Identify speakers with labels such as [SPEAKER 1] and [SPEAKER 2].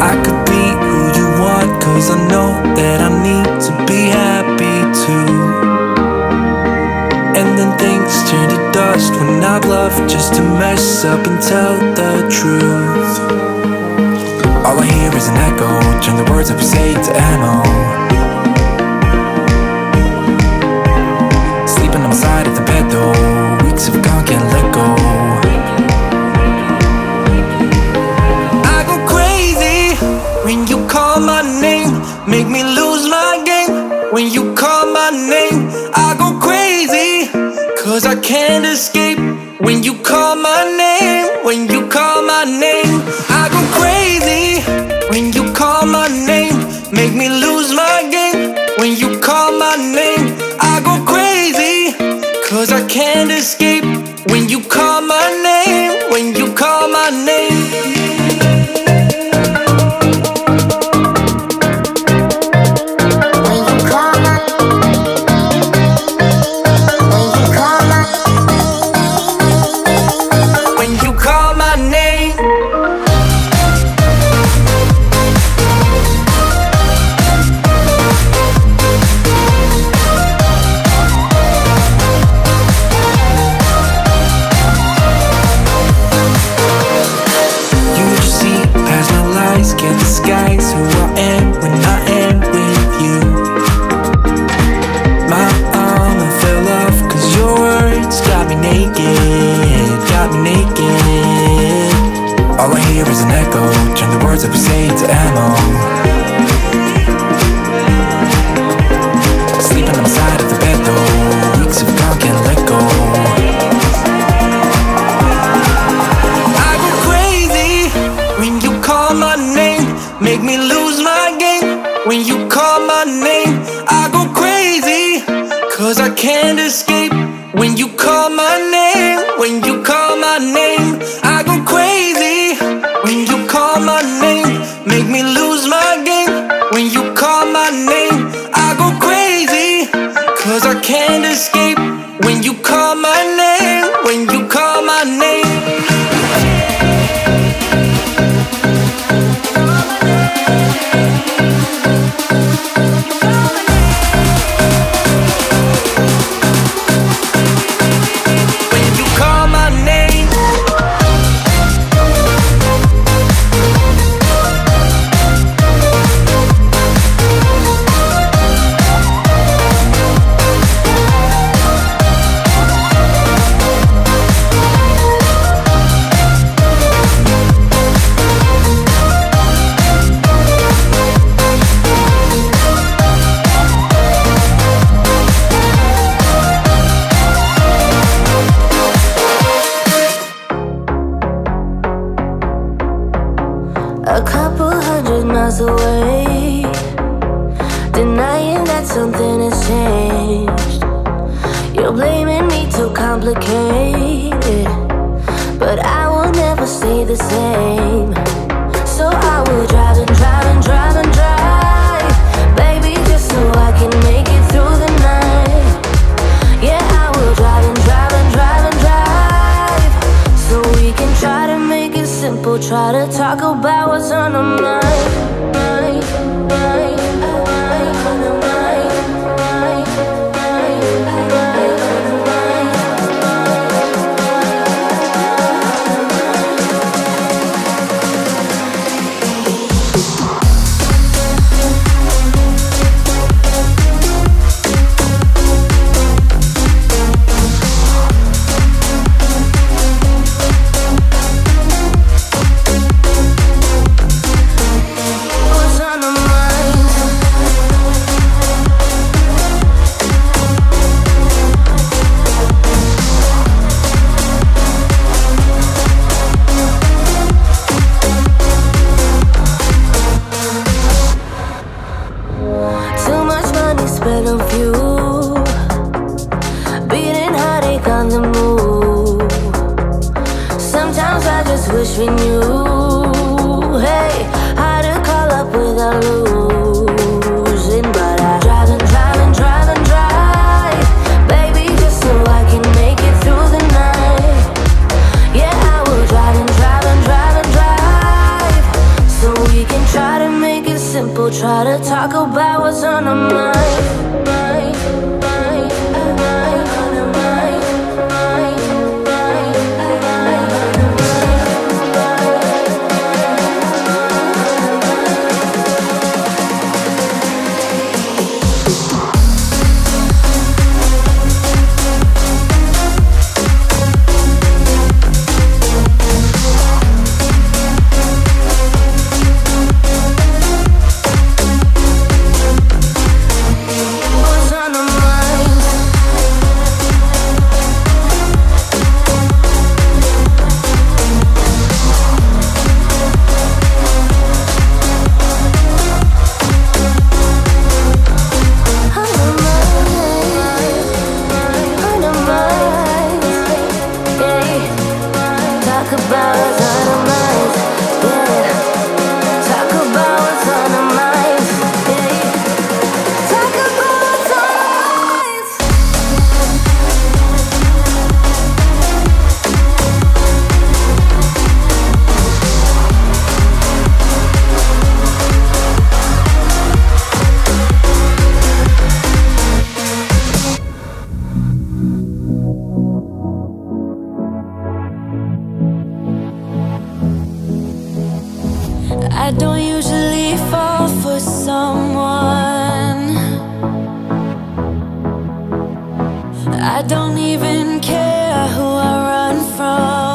[SPEAKER 1] I could be who you want, cause I know that I need to be happy too. And then things turn to dust when I'd love just to mess up and tell the truth. All I hear is an echo, turn the words we say to ammo. Call my name, I go crazy, cause I can't escape. When you call my name, when you call my name, I go crazy. When you call my name, make me lose my game. When you call my name, I go crazy, cause I can't escape. When you call my name, cause I can't escape. When you call my name,
[SPEAKER 2] something has changed. You're blaming me too complicated, but I will never stay the same. I don't even care who I run from.